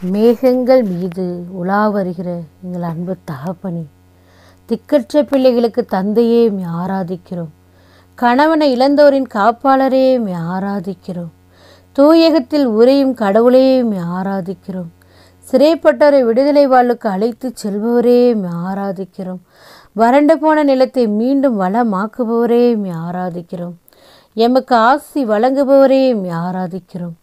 மேகங்கள் மீது உலா வருகிற எங்கள் அன்பு தகப்பனி திக்கற்ற பிள்ளைகளுக்கு தந்தையே ஆராதிக்கிறோம். கணவனை இழந்தோரின் காப்பாளரே ஆராதிக்கிறோம். தூயகத்தில் உரையும் கடவுளையும் ஆராதிக்கிறோம். சிறைப்பட்டோரை விடுதலை வாழ்வுக்கு அழைத்து செல்பவரே மே ஆராதிக்கிறோம். வறண்டு போன நிலத்தை மீண்டும் வளமாக்குபவரே ஆராதிக்கிறோம். எமக்கு ஆசி வழங்குபவரே ஆராதிக்கிறோம்.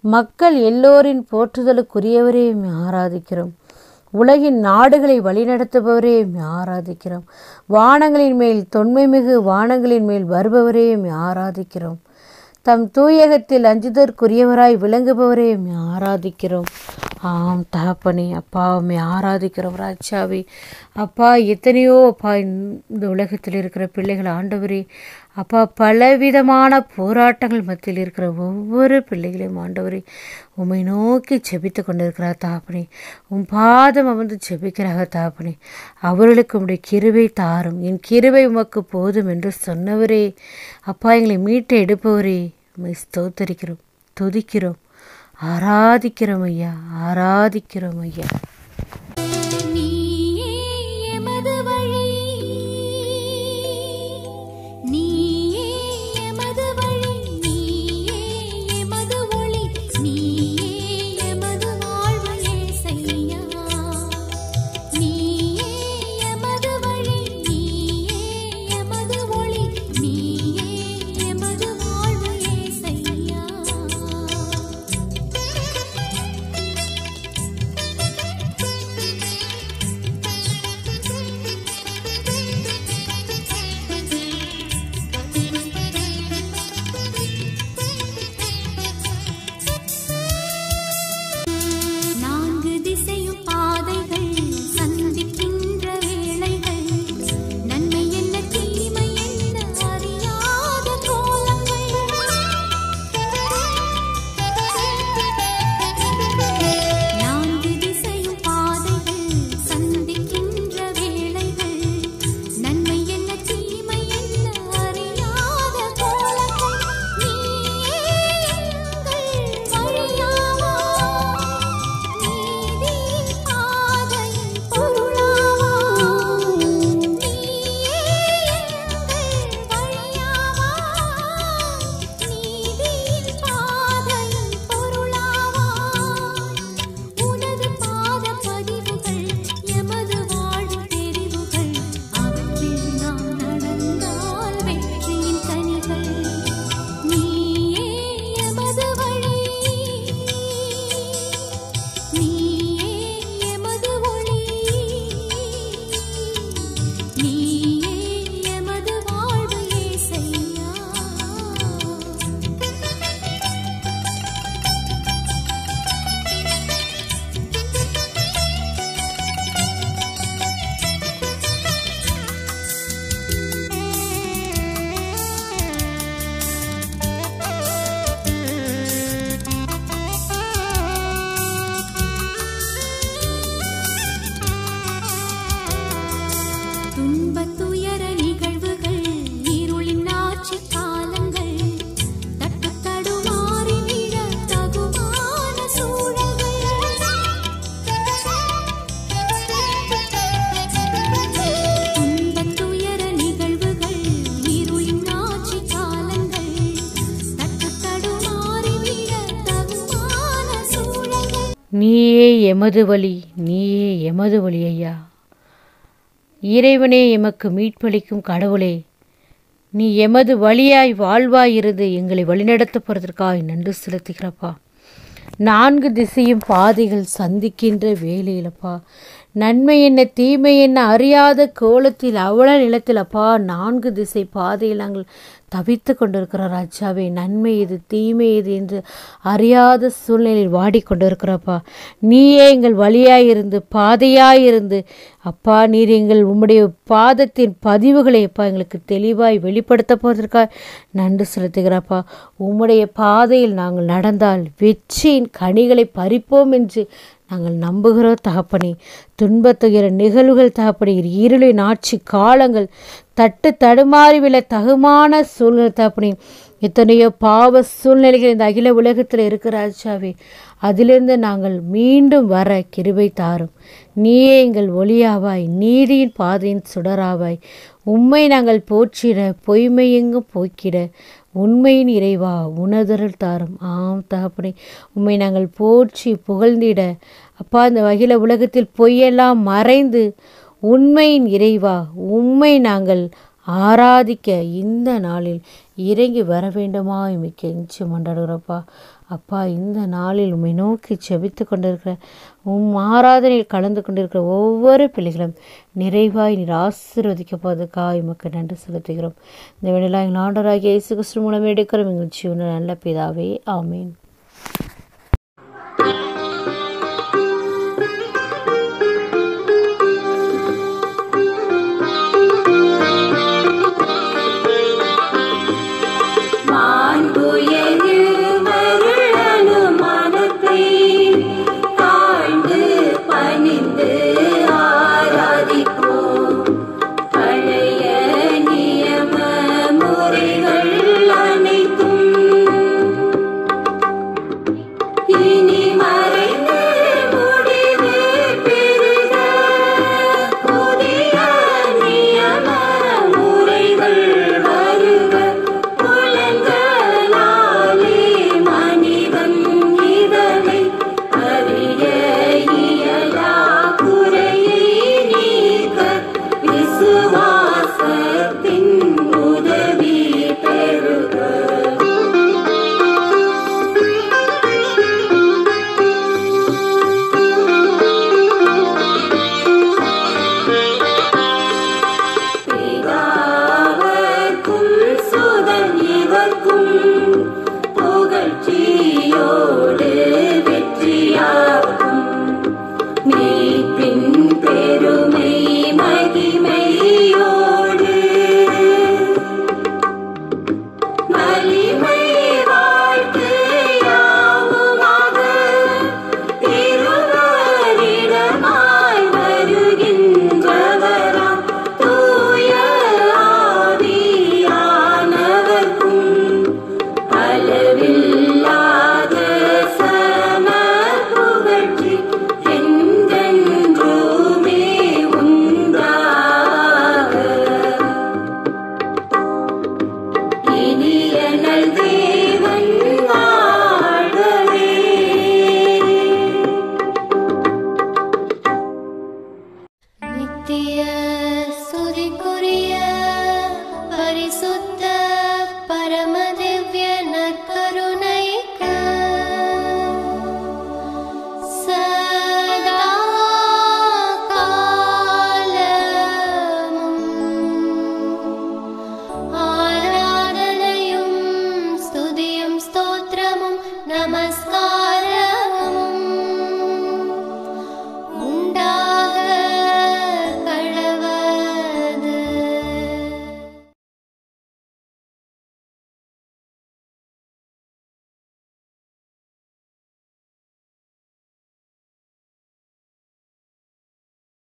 மக்கள் எல்லோரின் போற்றுதலுக்குரியவரையும் ஆராதிக்கிறோம். உலகின் நாடுகளை வழிநடத்துபவரே ஆராதிக்கிறோம். வானங்களின் மேல் தொன்மை மிகு வானங்களின் மேல் வருபவரே ஆராதிக்கிறோம். தம் தூயகத்தில் அஞ்சுதற்குரியவராய் விளங்குபவரையும் ஆராதிக்கிறோம். ஆம் தகப்பனே அப்பா உண்மை ஆராதிக்கிறோம் ராஜாவே. அப்பா எத்தனையோ அப்பா இந்த உலகத்தில் இருக்கிற பிள்ளைகள் ஆண்டவரே. அப்பா பலவிதமான போராட்டங்கள் மத்தியில் இருக்கிற ஒவ்வொரு பிள்ளைகளையும் ஆண்டவரே உம்மை நோக்கி ஜெபித்து கொண்டிருக்கிறார் தாப்பனே உன் பாதம் அமர்ந்து செபிக்கிறாக தாப்பனே அவர்களுக்கு உடைய கிருவை தாரும். என் கிருவை உமக்கு போதும் என்று சொன்னவரே. அப்பா எங்களை மீட்டு எடுப்பவரே. உண்மை ஸ்தோத்தரிக்கிறோம் துதிக்கிறோம். ஆராதிக்கிறோம் ஐயா ஆராதிக்கிறோம் ஐயா. நீயே எமது வழி நீயே எமது வழி ஐயா. இறைவனே எமக்கு மீட்பளிக்கும் கடவுளே நீ எமது வழியாய் வாழ்வாய் இருந்து எங்களை வழிநடத்த நன்றி செலுத்துகிறப்பா. நான்கு திசையும் பாதைகள் சந்திக்கின்ற வேலையிலப்பா நன்மை என்ன தீமை என்ன அறியாத கோலத்தில் அவள நிலத்தில் அப்பா நான்கு திசை பாதையில் நாங்கள் தவித்து கொண்டிருக்கிற ராஜாவே நன்மை இது தீமை இது என்று அறியாத சூழ்நிலையில் வாடிக்கொண்டிருக்கிறப்பா. நீயே எங்கள் வழியாயிருந்து பாதையாயிருந்து அப்பா நீர் எங்கள் உம்முடைய பாதத்தின் பதிவுகளை அப்பா எங்களுக்கு தெளிவாய் வெளிப்படுத்த போவதற்காக நன்றி செலுத்துகிறாப்பா. உம்முடைய பாதையில் நாங்கள் நடந்தால் வெற்றியின் கனிகளை பறிப்போம் என்று நாங்கள் நம்புகிறோம் தகப்பனே. துன்பத்துகிற நிகழ்வுகள் தகப்பனே இருளின் ஆட்சி காலங்கள் தட்டு தடுமாறி விழ தகுமான சூழ்நிலை தகப்பனே. எத்தனையோ பாவ சூழ்நிலைகள் இந்த அகில உலகத்தில் இருக்கிற ராஜாவே அதிலிருந்து நாங்கள் மீண்டும் வர கிருபை தாரும். நீயே எங்கள் ஒளியாவாய் நீதியின் பாதையின் சுடராவாய். உம்மை நாங்கள் போற்றிட பொய்மையெங்கும் போக்கிட. உண்மையின் இறைவா உணர்தல் தாரும். ஆம் தகப்பனே. உண்மை நாங்கள் போற்றி புகழ்ந்திட. அப்பா இந்த வகையில் உலகத்தில் பொய்யெல்லாம் மறைந்து உண்மையின் இறைவா உண்மை நாங்கள் ஆராதிக்க இந்த நாளில் இறங்கி வர வேண்டுமா? இமை கெஞ்சி மண்டாடுகிறப்பா அப்பா இந்த நாளில் உண்மை நோக்கி செபித்து கொண்டிருக்கிற உம் ஆராதனையில் கலந்து கொண்டிருக்கிற ஒவ்வொரு பிள்ளைகளும் நிறைவாய் நீர் ஆசீர்வதிக்க போவதற்காக உமக்கு நன்றி செலுத்துகிறோம். இந்த வேளையில் எங்கள் ஆண்டராகிய இயேசு கிறிஸ்து மூலம் எடுக்கிறோம் எங்கள் ஜீவன நல்ல பிதாவே ஆமீன்.